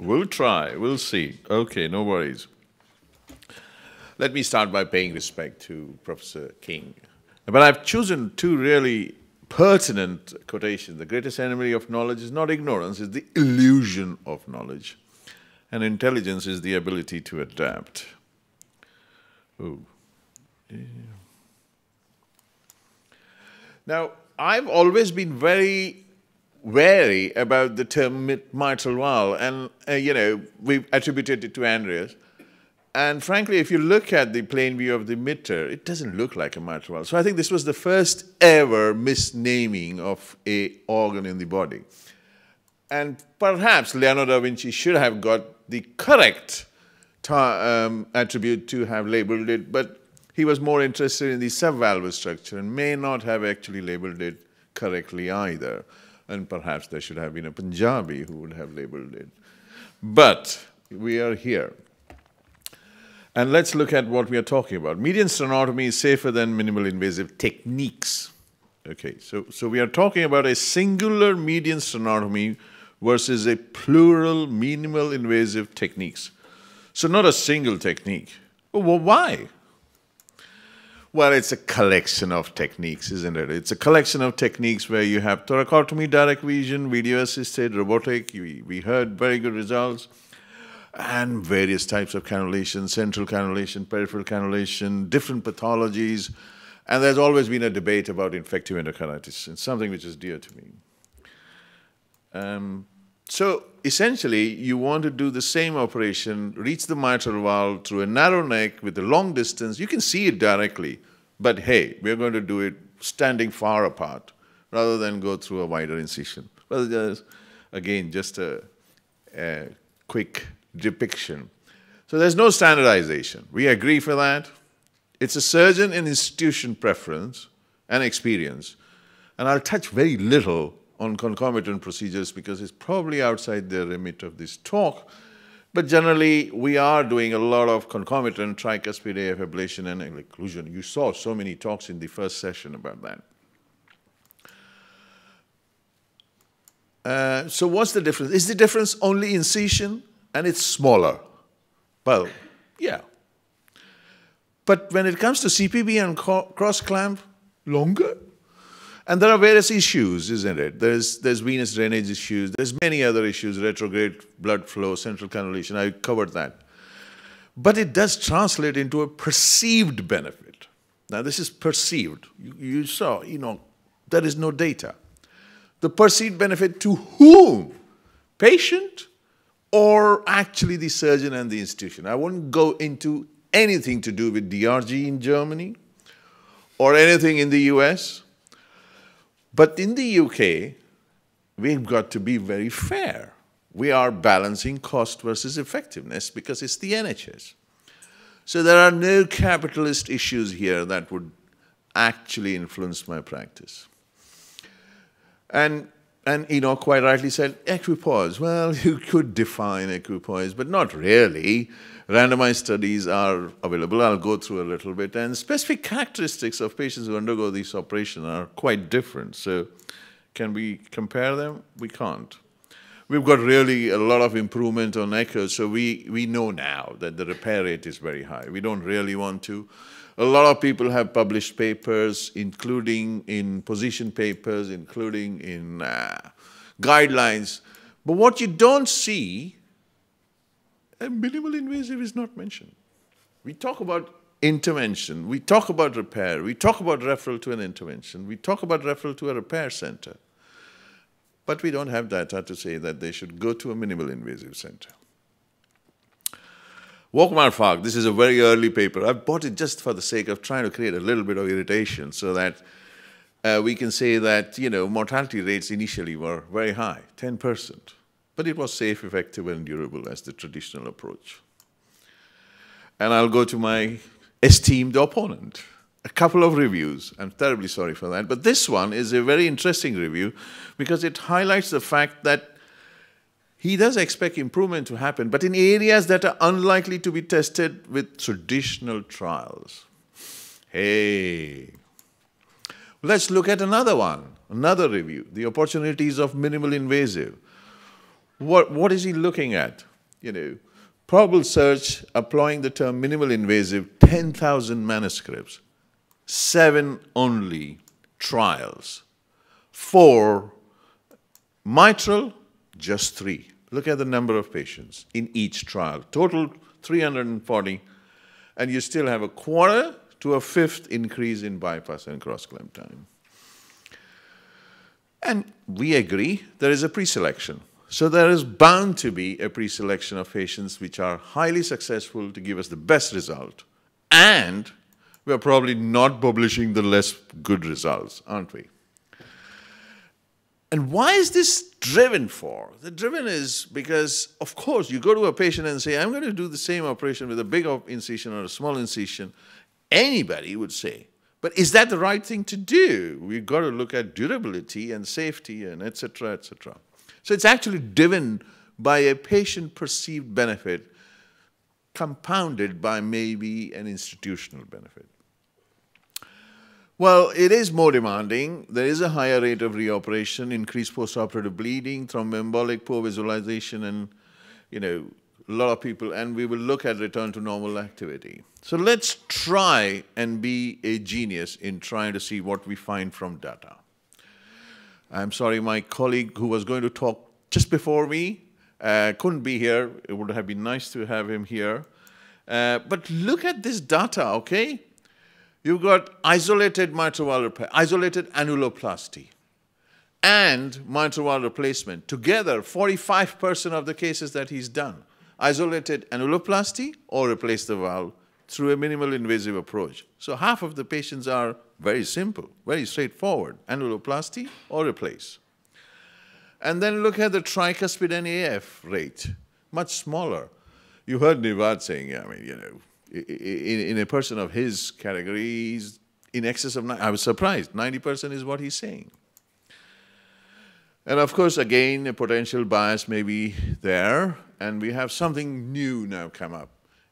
We'll try. We'll see. Okay, no worries. Let me start by paying respect to Professor King. But I've chosen two really pertinent quotations. The greatest enemy of knowledge is not ignorance, it's the illusion of knowledge. And intelligence is the ability to adapt. Oh. Now, I've always been very wary about the term mitral valve, and uh, you know, we've attributed it to Andreas. And frankly, if you look at the plain view of the mitre, it doesn't look like a mitral valve. So I think this was the first ever misnaming of a organ in the body. And perhaps Leonardo da Vinci should have got the correct um, attribute to have labeled it, but he was more interested in the subvalvular structure and may not have actually labeled it correctly either. And perhaps there should have been a Punjabi who would have labeled it. But we are here. And let's look at what we are talking about. Median sternotomy is safer than minimal invasive techniques. Okay, so, so we are talking about a singular median sternotomy versus a plural minimal invasive techniques. So not a single technique. Well, why? Well, it's a collection of techniques, isn't it? It's a collection of techniques where you have thoracotomy, direct vision, video assisted, robotic. We, we heard very good results. And various types of cannulation, central cannulation, peripheral cannulation, different pathologies. And there's always been a debate about infective endocarditis. It's something which is dear to me. Um, so essentially, you want to do the same operation, reach the mitral valve through a narrow neck with a long distance. You can see it directly, but hey, we're going to do it standing far apart rather than go through a wider incision. Well, just, again, just a, a quick depiction. So there's no standardization. We agree for that. It's a surgeon and institution preference and experience. And I'll touch very little on concomitant procedures because it's probably outside the remit of this talk. But generally, we are doing a lot of concomitant tricuspid AF ablation and occlusion. You saw so many talks in the first session about that. Uh, so what's the difference? Is the difference only incision and it's smaller? Well, yeah. But when it comes to CPB and cross clamp, longer? And there are various issues, isn't it? There's, there's venous drainage issues. There's many other issues, retrograde blood flow, central cannulation. I covered that. But it does translate into a perceived benefit. Now, this is perceived. You, you saw, you know, there is no data. The perceived benefit to whom? Patient or actually the surgeon and the institution? I won't go into anything to do with DRG in Germany or anything in the US but in the UK, we've got to be very fair. We are balancing cost versus effectiveness because it's the NHS. So there are no capitalist issues here that would actually influence my practice. And, and know, quite rightly said, equipoise. Well, you could define equipoise, but not really. Randomized studies are available. I'll go through a little bit. And specific characteristics of patients who undergo these operations are quite different. So can we compare them? We can't. We've got really a lot of improvement on echo, so we, we know now that the repair rate is very high. We don't really want to. A lot of people have published papers, including in position papers, including in uh, guidelines. But what you don't see and minimal invasive is not mentioned. We talk about intervention, we talk about repair, we talk about referral to an intervention, we talk about referral to a repair center. But we don't have data to say that they should go to a minimal invasive center. Volkmar this is a very early paper. I bought it just for the sake of trying to create a little bit of irritation so that uh, we can say that, you know, mortality rates initially were very high, 10% but it was safe, effective, and durable as the traditional approach. And I'll go to my esteemed opponent. A couple of reviews. I'm terribly sorry for that. But this one is a very interesting review because it highlights the fact that he does expect improvement to happen, but in areas that are unlikely to be tested with traditional trials. Hey. Let's look at another one, another review, the opportunities of minimal invasive. What, what is he looking at? you know, probable search, applying the term minimal invasive, 10,000 manuscripts, seven only trials. Four mitral, just three. Look at the number of patients in each trial. Total 340, and you still have a quarter to a fifth increase in bypass and cross-clamp time. And we agree there is a pre-selection. So there is bound to be a pre-selection of patients which are highly successful to give us the best result. And we're probably not publishing the less good results, aren't we? And why is this driven for? The driven is because, of course, you go to a patient and say, I'm going to do the same operation with a big incision or a small incision. Anybody would say, but is that the right thing to do? We've got to look at durability and safety and etc. etc. So it's actually driven by a patient perceived benefit compounded by maybe an institutional benefit. Well, it is more demanding. There is a higher rate of reoperation, increased postoperative bleeding, thromboembolic, poor visualization, and you know, a lot of people, and we will look at return to normal activity. So let's try and be a genius in trying to see what we find from data. I'm sorry, my colleague who was going to talk just before me uh, couldn't be here. It would have been nice to have him here. Uh, but look at this data, okay? You've got isolated mitral valve repair, isolated annuloplasty, and mitral valve replacement. Together, 45% of the cases that he's done, isolated annuloplasty or replace the valve through a minimal invasive approach. So half of the patients are very simple, very straightforward, annuloplasty or replace. And then look at the tricuspid NAF rate, much smaller. You heard Nivad saying, I mean, you know, in, in a person of his category, he's in excess of, ninety, I was surprised, 90% is what he's saying. And of course, again, a potential bias may be there, and we have something new now come up,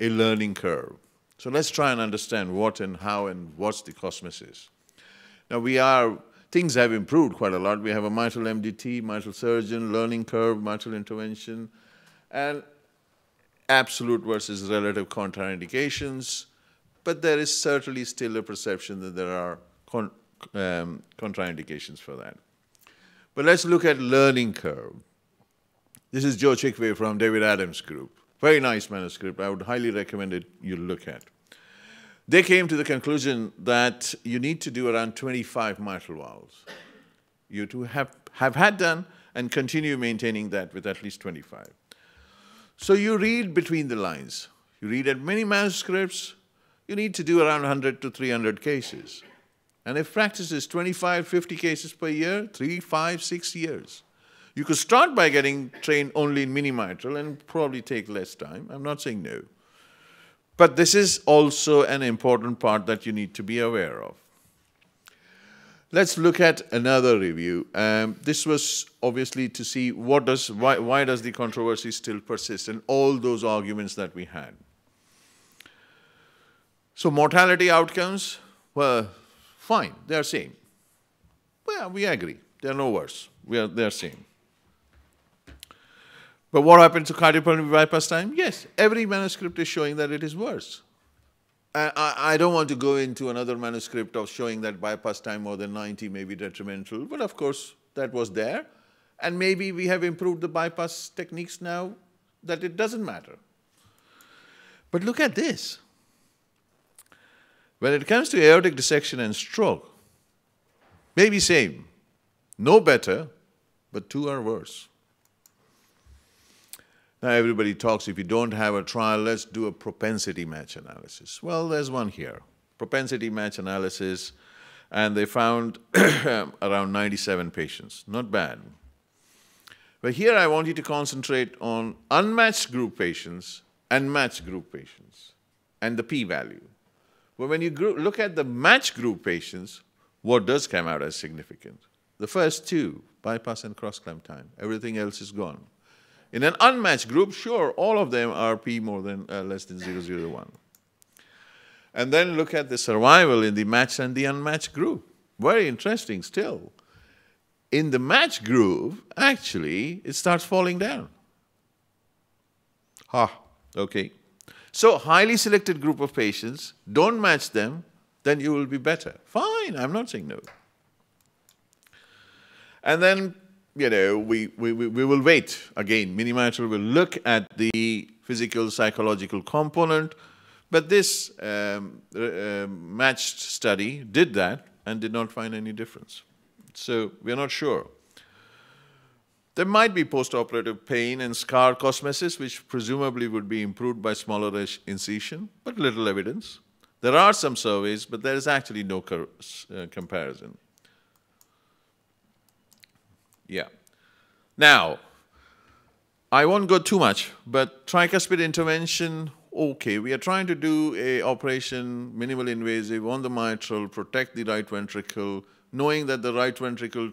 a learning curve. So let's try and understand what and how and what's the cosmos is. Now we are, things have improved quite a lot. We have a mitral MDT, mitral surgeon, learning curve, mitral intervention, and absolute versus relative contraindications, but there is certainly still a perception that there are con um, contraindications for that. But let's look at learning curve. This is Joe Chikwe from David Adams Group. Very nice manuscript. I would highly recommend it you look at. They came to the conclusion that you need to do around 25 mitral valves. You to have, have had done and continue maintaining that with at least 25. So you read between the lines. You read at many manuscripts, you need to do around 100 to 300 cases. And if practice is 25, 50 cases per year, three, five, six years. You could start by getting trained only in mini mitral and probably take less time. I'm not saying no. But this is also an important part that you need to be aware of. Let's look at another review. Um, this was obviously to see what does, why, why does the controversy still persist and all those arguments that we had. So mortality outcomes, well, fine, they're same. Well, we agree, they're no worse, we are, they're same. But what happened to cardiopulmonary bypass time? Yes, every manuscript is showing that it is worse. I, don't want to go into another manuscript of showing that bypass time more than 90 may be detrimental, but of course that was there. And maybe we have improved the bypass techniques now that it doesn't matter. But look at this. When it comes to aortic dissection and stroke, maybe same, no better, but two are worse. Now everybody talks, if you don't have a trial, let's do a propensity match analysis. Well, there's one here, propensity match analysis, and they found around 97 patients, not bad. But here I want you to concentrate on unmatched group patients and matched group patients and the p-value. But when you look at the matched group patients, what does come out as significant? The first two, bypass and cross-clamp time. Everything else is gone. In an unmatched group, sure, all of them are p more than uh, less than 001. And then look at the survival in the matched and the unmatched group. Very interesting still. In the matched group, actually, it starts falling down. Ha, okay. So highly selected group of patients, don't match them, then you will be better. Fine, I'm not saying no. And then, you know, we, we, we will wait. Again, Minimitral will look at the physical, psychological component, but this um, uh, matched study did that and did not find any difference. So we're not sure. There might be postoperative pain and scar cosmesis, which presumably would be improved by smaller incision, but little evidence. There are some surveys, but there is actually no uh, comparison. Yeah. Now, I won't go too much, but tricuspid intervention, okay, we are trying to do a operation, minimal invasive, on the mitral, protect the right ventricle, knowing that the right ventricle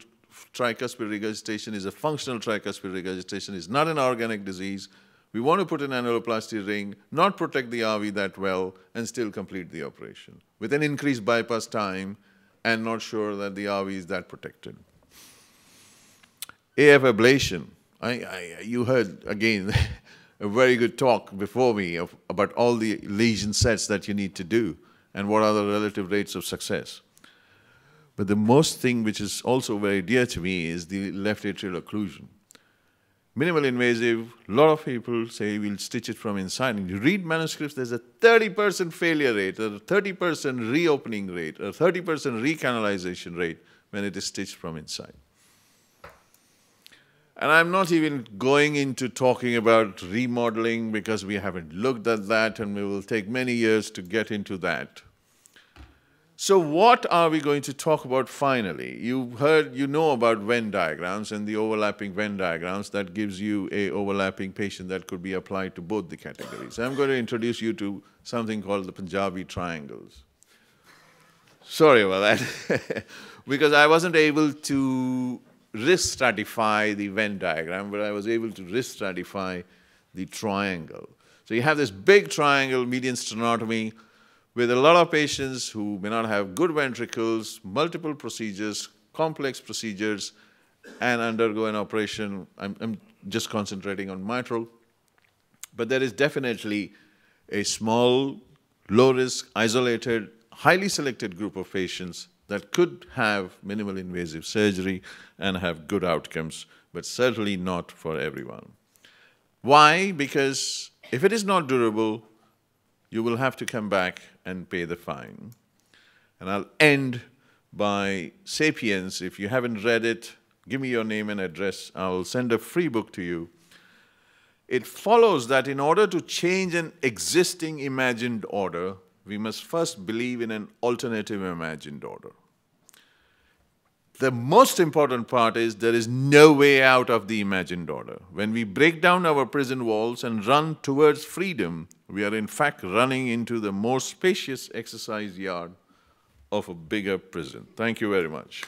tricuspid regurgitation is a functional tricuspid regurgitation, is not an organic disease. We want to put an annuloplasty ring, not protect the RV that well, and still complete the operation with an increased bypass time and not sure that the RV is that protected. AF ablation. I, I, you heard, again, a very good talk before me of, about all the lesion sets that you need to do and what are the relative rates of success. But the most thing which is also very dear to me is the left atrial occlusion. Minimal invasive, a lot of people say we'll stitch it from inside. And you read manuscripts, there's a 30% failure rate, a 30% reopening rate, a 30% recanalization rate when it is stitched from inside. And I'm not even going into talking about remodeling because we haven't looked at that and we will take many years to get into that. So what are we going to talk about finally? You heard, you know about Venn diagrams and the overlapping Venn diagrams that gives you a overlapping patient that could be applied to both the categories. I'm going to introduce you to something called the Punjabi triangles. Sorry about that, because I wasn't able to risk stratify the Venn diagram, but I was able to risk stratify the triangle. So you have this big triangle, median sternotomy, with a lot of patients who may not have good ventricles, multiple procedures, complex procedures, and undergo an operation. I'm, I'm just concentrating on mitral. But there is definitely a small, low-risk, isolated, highly selected group of patients that could have minimal invasive surgery and have good outcomes, but certainly not for everyone. Why? Because if it is not durable, you will have to come back and pay the fine. And I'll end by Sapiens. If you haven't read it, give me your name and address. I'll send a free book to you. It follows that in order to change an existing imagined order, we must first believe in an alternative imagined order. The most important part is there is no way out of the imagined order. When we break down our prison walls and run towards freedom, we are in fact running into the more spacious exercise yard of a bigger prison. Thank you very much.